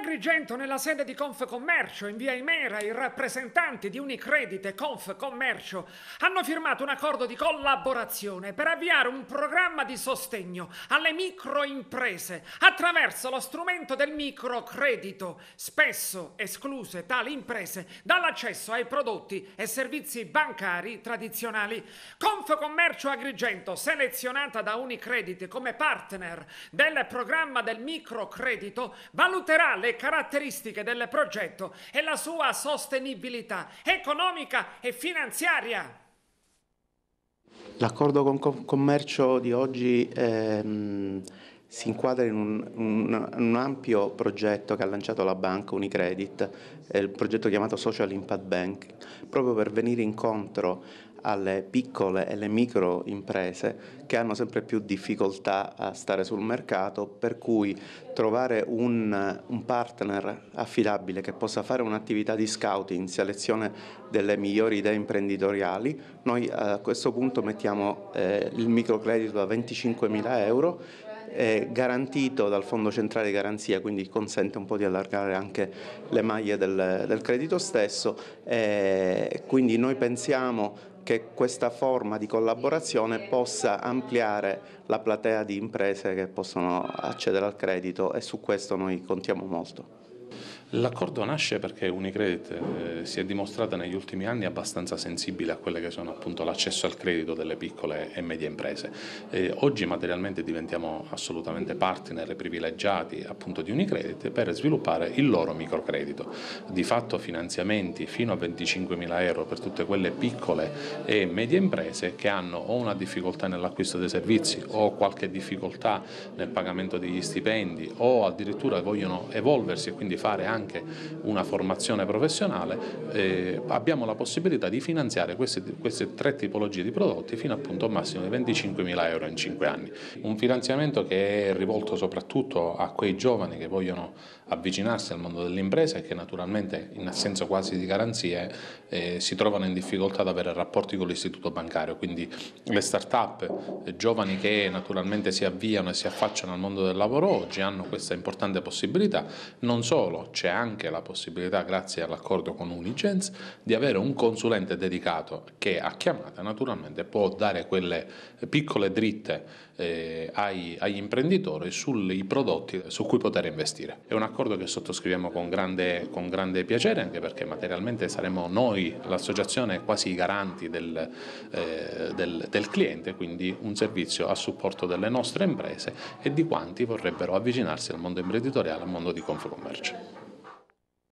Agrigento, nella sede di Confcommercio, in via Imera, i rappresentanti di Unicredit e Confcommercio hanno firmato un accordo di collaborazione per avviare un programma di sostegno alle microimprese attraverso lo strumento del microcredito, spesso escluse tali imprese dall'accesso ai prodotti e servizi bancari tradizionali. Confcommercio Agrigento, selezionata da Unicredit come partner del programma del microcredito, valuterà le le caratteristiche del progetto e la sua sostenibilità economica e finanziaria. L'accordo con commercio di oggi ehm, si inquadra in un, un, un, ampio progetto che ha lanciato la banca Unicredit, il progetto chiamato Social Impact Bank, proprio per venire incontro alle piccole e le micro imprese che hanno sempre più difficoltà a stare sul mercato, per cui trovare un, un partner affidabile che possa fare un'attività di scouting, selezione delle migliori idee imprenditoriali, noi a questo punto mettiamo eh, il microcredito da 25 mila euro è garantito dal Fondo Centrale di Garanzia, quindi consente un po' di allargare anche le maglie del, del credito stesso. E quindi noi pensiamo che questa forma di collaborazione possa ampliare la platea di imprese che possono accedere al credito e su questo noi contiamo molto. L'accordo nasce perché Unicredit eh, si è dimostrata negli ultimi anni abbastanza sensibile a quelle che sono appunto l'accesso al credito delle piccole e medie imprese. Eh, oggi materialmente diventiamo assolutamente partner privilegiati appunto di Unicredit per sviluppare il loro microcredito. Di fatto finanziamenti fino a 25 mila euro per tutte quelle piccole e medie imprese che hanno o una difficoltà nell'acquisto dei servizi o qualche difficoltà nel pagamento degli stipendi o addirittura vogliono evolversi e quindi fare anche anche una formazione professionale, eh, abbiamo la possibilità di finanziare queste, queste, tre tipologie di prodotti fino appunto a un massimo di 25 mila euro in 5 anni. Un finanziamento che è rivolto soprattutto a quei giovani che vogliono avvicinarsi al mondo dell'impresa e che naturalmente in assenza quasi di garanzie eh, si trovano in difficoltà ad avere rapporti con l'istituto bancario, quindi le start-up, eh, giovani che naturalmente si avviano e si affacciano al mondo del lavoro oggi hanno questa importante possibilità, non solo c'è c'è anche la possibilità, grazie all'accordo con Unigens, di avere un consulente dedicato che a chiamata naturalmente può dare quelle piccole dritte eh, ai, agli imprenditori sui prodotti su cui poter investire. È un accordo che sottoscriviamo con grande, con grande piacere anche perché materialmente saremo noi, l'associazione, quasi i garanti del, eh, del, del cliente, quindi un servizio a supporto delle nostre imprese e di quanti vorrebbero avvicinarsi al mondo imprenditoriale, al mondo di Confcommercio.